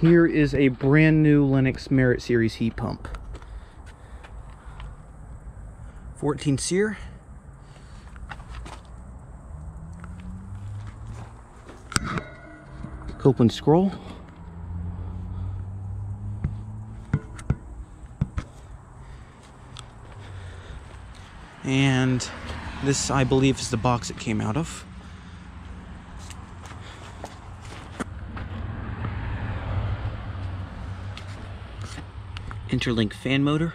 Here is a brand new Lennox Merit Series heat pump. 14 SEER. Copeland scroll. And this, I believe, is the box it came out of. Interlink fan motor.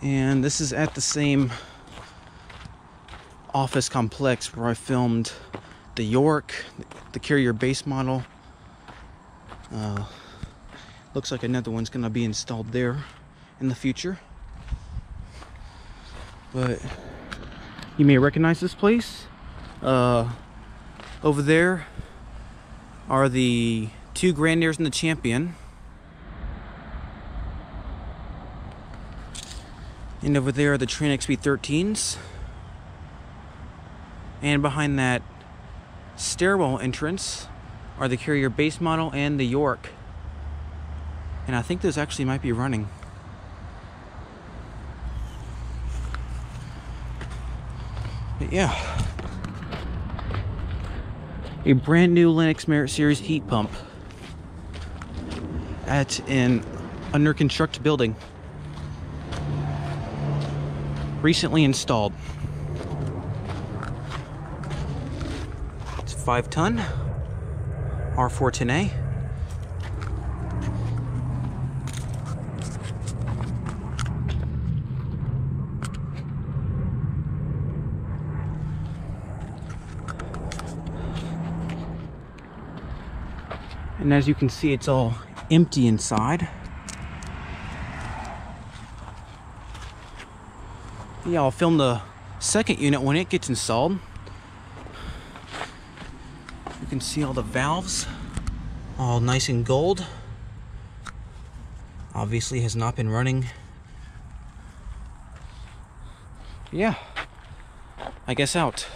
And this is at the same office complex where I filmed the York, the Carrier base model. Uh, looks like another one's gonna be installed there in the future. But you may recognize this place. Uh, over there are the two Grand Aires and the Champion. And over there are the Trane XB13s. And behind that stairwell entrance are the Carrier base model and the York. And I think those actually might be running. But yeah. A brand new Lennox Merit Series heat pump at an under construct building recently installed. It's 5 ton R410A. And as you can see, it's all empty inside. yeah, I'll film the second unit when it gets installed. You can see all the valves, all nice and gold. Obviously has not been running. Yeah, I guess out.